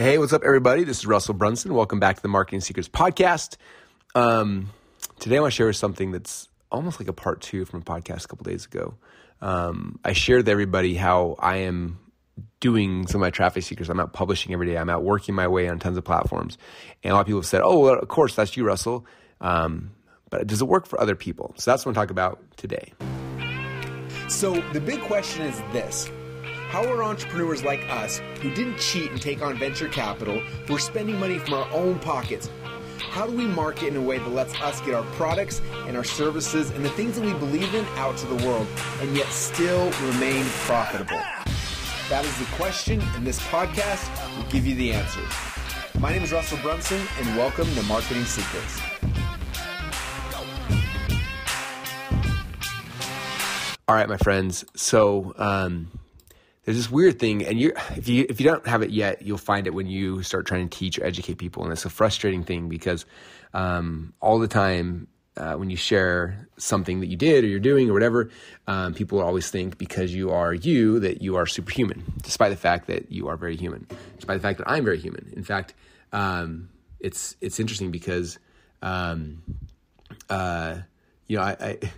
Hey, what's up, everybody? This is Russell Brunson. Welcome back to the Marketing Secrets Podcast. Um, today, I want to share something that's almost like a part two from a podcast a couple days ago. Um, I shared with everybody how I am doing some of my traffic secrets. I'm out publishing every day. I'm out working my way on tons of platforms. And a lot of people have said, oh, well, of course, that's you, Russell. Um, but does it work for other people? So that's what I'm talking about today. So the big question is this how are entrepreneurs like us, who didn't cheat and take on venture capital, who are spending money from our own pockets, how do we market in a way that lets us get our products and our services and the things that we believe in out to the world and yet still remain profitable? That is the question, and this podcast will give you the answers. My name is Russell Brunson, and welcome to Marketing Secrets. All right, my friends. So, um, there's this weird thing, and you if you if you don't have it yet, you'll find it when you start trying to teach or educate people, and it's a frustrating thing because um, all the time uh, when you share something that you did or you're doing or whatever, um, people always think because you are you that you are superhuman, despite the fact that you are very human, despite the fact that I'm very human. In fact, um, it's it's interesting because um, uh, you know I, I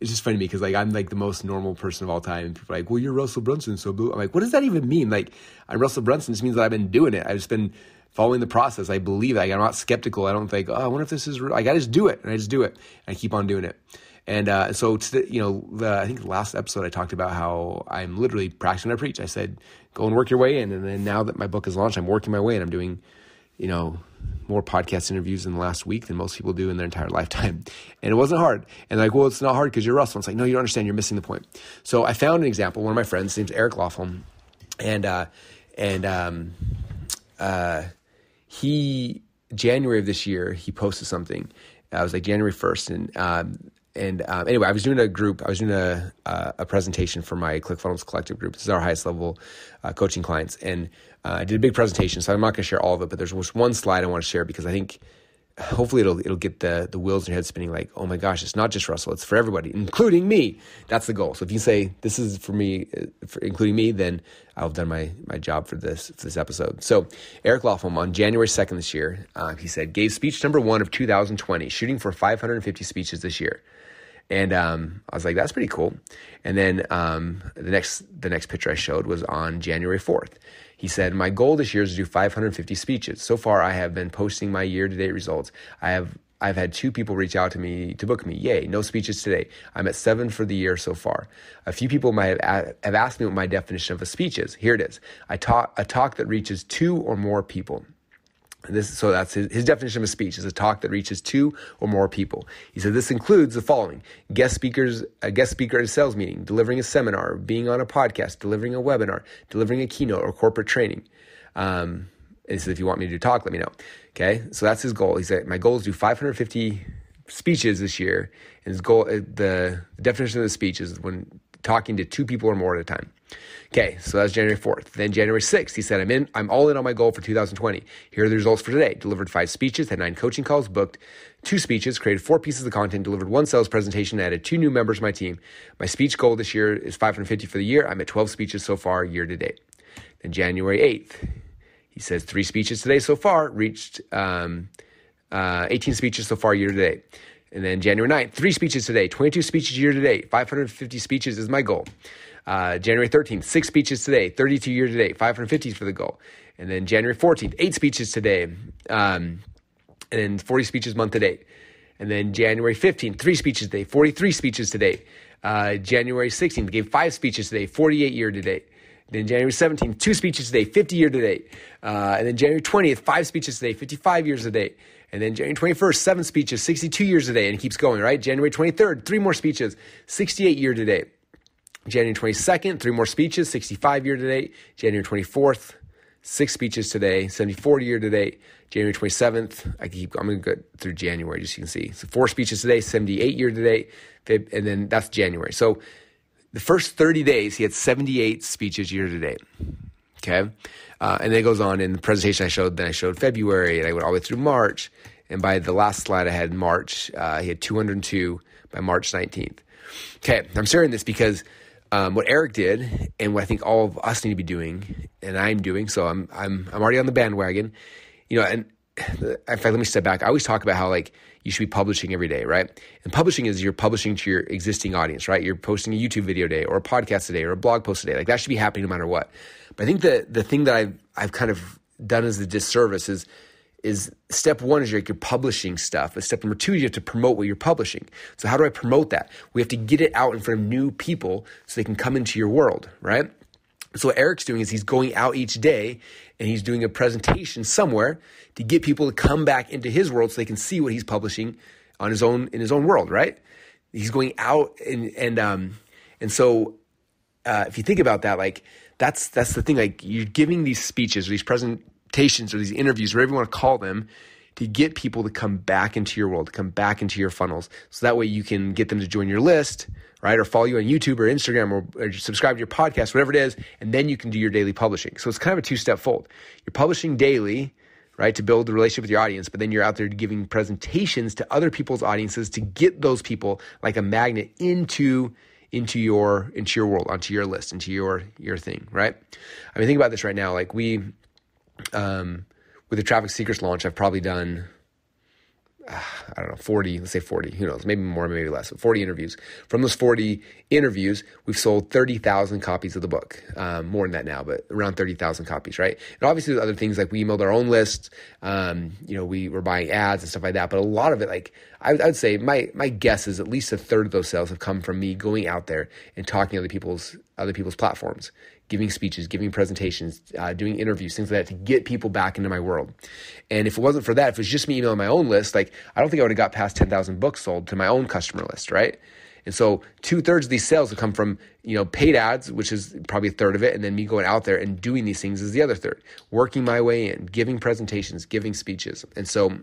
it's just funny to me because like I'm like the most normal person of all time. And people are like, well, you're Russell Brunson, so blue. I'm like, what does that even mean? Like, I'm Russell Brunson. Just means that I've been doing it. I've just been following the process. I believe like I'm not skeptical. I don't think, oh, I wonder if this is real. Like I just do it, and I just do it, and I keep on doing it. And uh, so, the, you know, the, I think the last episode I talked about how I'm literally practicing what I preach. I said, go and work your way in. And then now that my book is launched, I'm working my way and I'm doing, you know, more podcast interviews in the last week than most people do in their entire lifetime. And it wasn't hard. And like, well, it's not hard because you're Russell. It's like, no, you don't understand. You're missing the point. So I found an example. One of my friends, his name's Eric Lofholm, and uh, and um, uh, he January of this year he posted something. It was like January first, and um, and um, anyway, I was doing a group. I was doing a uh, a presentation for my ClickFunnels Collective group. This is our highest level uh, coaching clients, and uh, I did a big presentation. So I'm not going to share all of it, but there's just one slide I want to share because I think hopefully it'll it'll get the the wheels in your head spinning. Like, oh my gosh, it's not just Russell; it's for everybody, including me. That's the goal. So if you say this is for me, uh, for including me, then I've done my my job for this for this episode. So Eric Lofholm on January second this year, uh, he said gave speech number one of 2020, shooting for 550 speeches this year. And um, I was like, that's pretty cool. And then um, the next the next picture I showed was on January 4th. He said, My goal this year is to do 550 speeches. So far, I have been posting my year to date results. I have I've had two people reach out to me to book me. Yay, no speeches today. I'm at seven for the year so far. A few people might have, have asked me what my definition of a speech is. Here it is. I talk a talk that reaches two or more people. This, so that's his, his, definition of a speech is a talk that reaches two or more people. He said this includes the following: guest speakers, a guest speaker at a sales meeting, delivering a seminar, being on a podcast, delivering a webinar, delivering a keynote or corporate training. Um, he said, if you want me to do talk, let me know. Okay, so that's his goal. He said, my goal is to do 550 speeches this year. And his goal, uh, the definition of the speech is when talking to two people or more at a time. Okay, so that's January 4th. Then January 6th, he said, I'm in, I'm all in on my goal for 2020. Here are the results for today. Delivered five speeches, had nine coaching calls, booked two speeches, created four pieces of content, delivered one sales presentation, added two new members to my team. My speech goal this year is 550 for the year. I'm at 12 speeches so far year to date. Then January 8th, he says three speeches today so far, reached um, uh, 18 speeches so far year to date. And then January 9th, three speeches today, 22 speeches year to date, 550 speeches is my goal. Uh, January 13th, six speeches today, 32 year to date, 550 for the goal. And then January 14th, eight speeches today, um, and then 40 speeches month to date. And then January 15th, three speeches today, 43 speeches today. Uh, January 16th, gave five speeches today, 48 year to date. Then January 17th, two speeches today, 50 year to date. Uh, and then January 20th, five speeches today, 55 years to date. And then January 21st, seven speeches, 62 years today, and it keeps going, right? January 23rd, three more speeches, 68 year to date. January 22nd, three more speeches, 65 year to date. January 24th, six speeches today, 74 year to date. January 27th, I keep, I'm going to go through January just so you can see. So four speeches today, 78 year to date. And then that's January. So the first 30 days, he had 78 speeches year to date. Okay. Uh, and then it goes on in the presentation I showed, then I showed February and I went all the way through March. And by the last slide I had March, uh, he had 202 by March 19th. Okay. I'm sharing this because um, what Eric did, and what I think all of us need to be doing, and I'm doing. So I'm I'm I'm already on the bandwagon, you know. And in fact, let me step back. I always talk about how like you should be publishing every day, right? And publishing is you're publishing to your existing audience, right? You're posting a YouTube video a day, or a podcast a day, or a blog post a day. Like that should be happening no matter what. But I think the the thing that I've I've kind of done as a disservice is is step one is you're, you're publishing stuff. But step number two, you have to promote what you're publishing. So how do I promote that? We have to get it out in front of new people so they can come into your world, right? So what Eric's doing is he's going out each day and he's doing a presentation somewhere to get people to come back into his world so they can see what he's publishing on his own in his own world, right? He's going out and and um and so uh, if you think about that, like that's that's the thing. Like you're giving these speeches or these presentations or these interviews, whatever you want to call them, to get people to come back into your world, to come back into your funnels. So that way you can get them to join your list, right? Or follow you on YouTube or Instagram or, or subscribe to your podcast, whatever it is. And then you can do your daily publishing. So it's kind of a two step fold. You're publishing daily, right? To build the relationship with your audience, but then you're out there giving presentations to other people's audiences to get those people like a magnet into into your into your world, onto your list, into your your thing, right? I mean, think about this right now. Like we, um, with the Traffic Secrets launch, I've probably done I don't know, 40, let's say 40, who knows, maybe more, maybe less, but 40 interviews. From those 40 interviews, we've sold 30,000 copies of the book. Um, more than that now, but around 30,000 copies, right? And obviously, there's other things like we emailed our own list, um, you know, we were buying ads and stuff like that. But a lot of it, like, I, I would say my, my guess is at least a third of those sales have come from me going out there and talking to other people's, other people's platforms giving speeches, giving presentations, uh, doing interviews, things like that to get people back into my world. And if it wasn't for that, if it was just me emailing my own list, like I don't think I would have got past 10,000 books sold to my own customer list, right? And so two thirds of these sales have come from, you know, paid ads, which is probably a third of it. And then me going out there and doing these things is the other third, working my way in, giving presentations, giving speeches. And so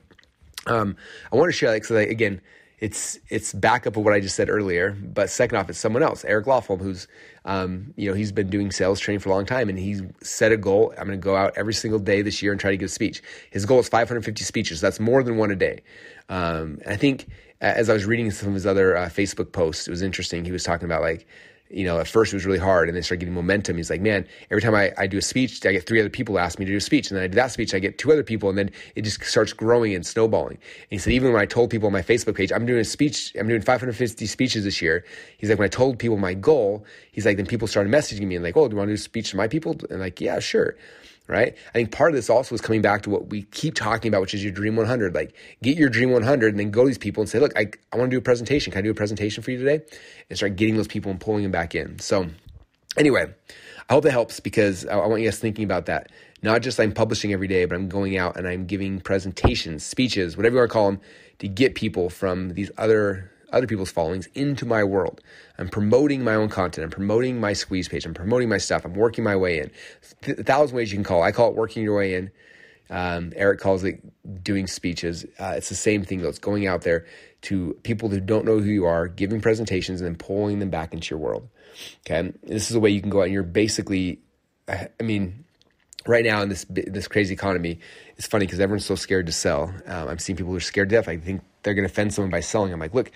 um, I want to share, like, so that, again, it's it's backup of what I just said earlier. But second off, it's someone else, Eric Lofholm, who's um, you know he's been doing sales training for a long time, and he's set a goal. I'm going to go out every single day this year and try to give a speech. His goal is 550 speeches. That's more than one a day. Um, I think as I was reading some of his other uh, Facebook posts, it was interesting. He was talking about like you know, at first it was really hard and then started getting momentum. He's like, man, every time I, I do a speech, I get three other people ask me to do a speech. And then I do that speech, I get two other people, and then it just starts growing and snowballing. And he said, even when I told people on my Facebook page, I'm doing a speech, I'm doing 550 speeches this year. He's like, when I told people my goal, he's like, then people started messaging me and like, oh, do you want to do a speech to my people? And like, yeah, sure right? I think part of this also is coming back to what we keep talking about, which is your Dream 100. Like, get your Dream 100 and then go to these people and say, look, I, I want to do a presentation. Can I do a presentation for you today? And start getting those people and pulling them back in. So, anyway, I hope that helps because I, I want you guys thinking about that. Not just I'm publishing every day, but I'm going out and I'm giving presentations, speeches, whatever you want to call them, to get people from these other other people's followings into my world. I'm promoting my own content. I'm promoting my squeeze page. I'm promoting my stuff. I'm working my way in. A thousand ways you can call. It. I call it working your way in. Um, Eric calls it doing speeches. Uh, it's the same thing though. It's going out there to people who don't know who you are, giving presentations, and then pulling them back into your world. Okay, and this is a way you can go out. and You're basically, I mean, right now in this this crazy economy, it's funny because everyone's so scared to sell. Um, I'm seeing people who are scared to death. I think they're going to offend someone by selling. I'm like, look,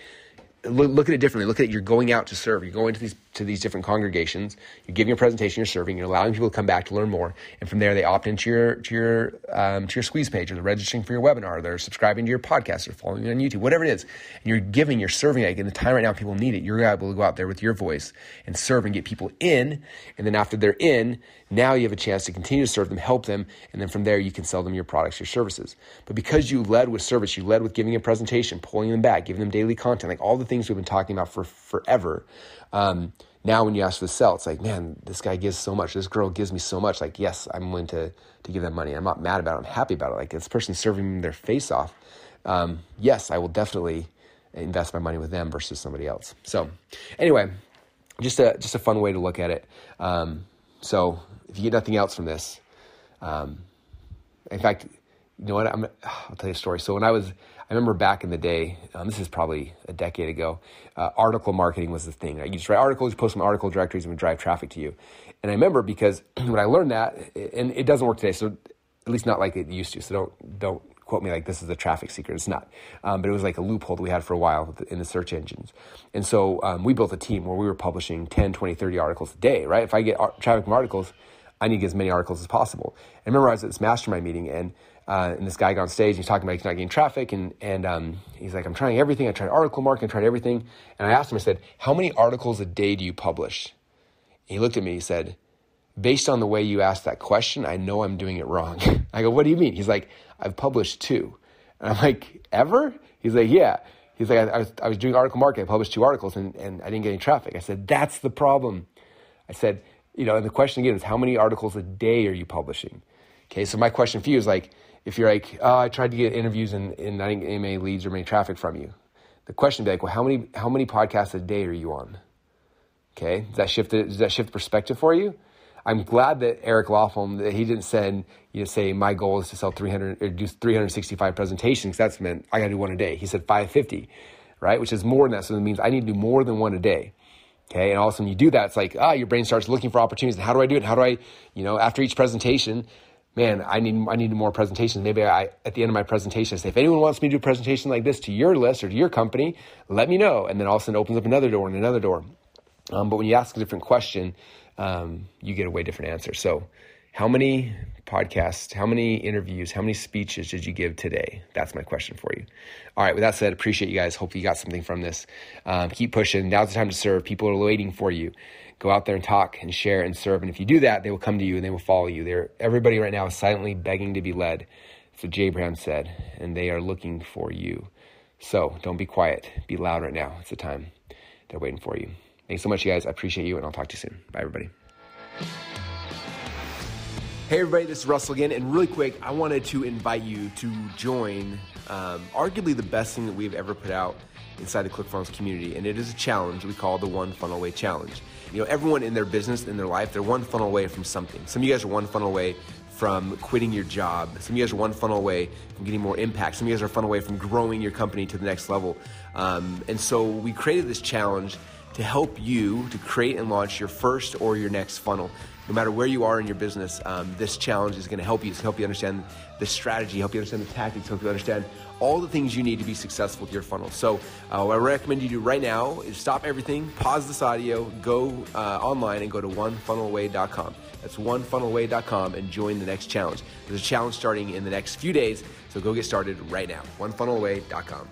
look, look at it differently. Look at it. You're going out to serve. You're going to these to these different congregations. You're giving a presentation. You're serving. You're allowing people to come back to learn more. And from there, they opt into your to your um, to your squeeze page, or they're registering for your webinar. They're subscribing to your podcast, or following you on YouTube, whatever it is. And you're giving. You're serving. Like in the time right now, people need it. You're able to go out there with your voice and serve and get people in. And then after they're in, now you have a chance to continue to serve them, help them, and then from there you can sell them your products, your services. But because you led with service, you led with giving a presentation, pulling them back, giving them daily content, like all the things we've been talking about for forever. Um, now when you ask for the sell, it's like, man, this guy gives so much. This girl gives me so much. Like, yes, I'm willing to to give them money. I'm not mad about it. I'm happy about it. Like this person serving their face off. Um, yes, I will definitely invest my money with them versus somebody else. So, anyway, just a just a fun way to look at it. Um, so if you get nothing else from this, um, in fact, you know what? I'm, I'll tell you a story. So when I was, I remember back in the day, um, this is probably a decade ago, uh, article marketing was the thing. Right? You just write articles, you post some article directories, and drive traffic to you. And I remember because when I learned that, and it doesn't work today, so at least not like it used to. So don't don't quote me like this is a traffic secret. It's not, um, but it was like a loophole that we had for a while in the search engines. And so um, we built a team where we were publishing 10, 20, 30 articles a day, right? If I get traffic from articles, I need to get as many articles as possible. And remember, I was at this mastermind meeting and uh, and this guy got on stage he's talking about he's not getting traffic and and um, he's like, I'm trying everything. I tried article marketing, I tried everything. And I asked him, I said, How many articles a day do you publish? And he looked at me, he said, Based on the way you asked that question, I know I'm doing it wrong. I go, What do you mean? He's like, I've published two. And I'm like, Ever? He's like, Yeah. He's like, I, I, was, I was doing article marketing, I published two articles and, and I didn't get any traffic. I said, That's the problem. I said, you know, and the question again is how many articles a day are you publishing? Okay, so my question for you is like, if you're like, oh, I tried to get interviews and, and I didn't get any leads or any traffic from you, the question would be like, well, how many how many podcasts a day are you on? Okay, does that shift does that shift perspective for you? I'm glad that Eric Lofholm that he didn't send you know say my goal is to sell 300 or do 365 presentations. That's meant I got to do one a day. He said 550, right? Which is more than that. So it means I need to do more than one a day. Okay, and all of a sudden you do that, it's like ah, your brain starts looking for opportunities. And how do I do it? How do I, you know, after each presentation, man, I need I need more presentations. Maybe I at the end of my presentation I say, if anyone wants me to do a presentation like this to your list or to your company, let me know. And then all of a sudden opens up another door and another door. Um, but when you ask a different question, um, you get a way different answer. So, how many podcasts, how many interviews, how many speeches did you give today? That's my question for you. All right, with that said, appreciate you guys. Hope you got something from this. Um, keep pushing. Now's the time to serve. People are waiting for you go out there and talk and share and serve. And if you do that, they will come to you and they will follow you. They're, everybody right now is silently begging to be led. So Jay Abraham said, and they are looking for you. So don't be quiet. Be loud right now. It's the time. They're waiting for you. Thanks so much, you guys. I appreciate you, and I'll talk to you soon. Bye, everybody. Hey, everybody, this is Russell again. And really quick, I wanted to invite you to join um, arguably the best thing that we've ever put out inside the ClickFunnels community. And it is a challenge we call the One Funnel Away Challenge. You know, everyone in their business, in their life, they're one funnel away from something. Some of you guys are one funnel away from quitting your job. Some of you guys are one funnel away from getting more impact. Some of you guys are funnel away from growing your company to the next level. Um, and so we created this challenge to help you to create and launch your first or your next funnel no matter where you are in your business, um, this challenge is going to help you. It's help you understand the strategy, help you understand the tactics, help you understand all the things you need to be successful with your funnel. So, uh, what I recommend you do right now is stop everything, pause this audio, go uh, online and go to onefunnelaway.com. That's onefunnelaway.com and join the next challenge. There's a challenge starting in the next few days, so go get started right now. Onefunnelaway.com.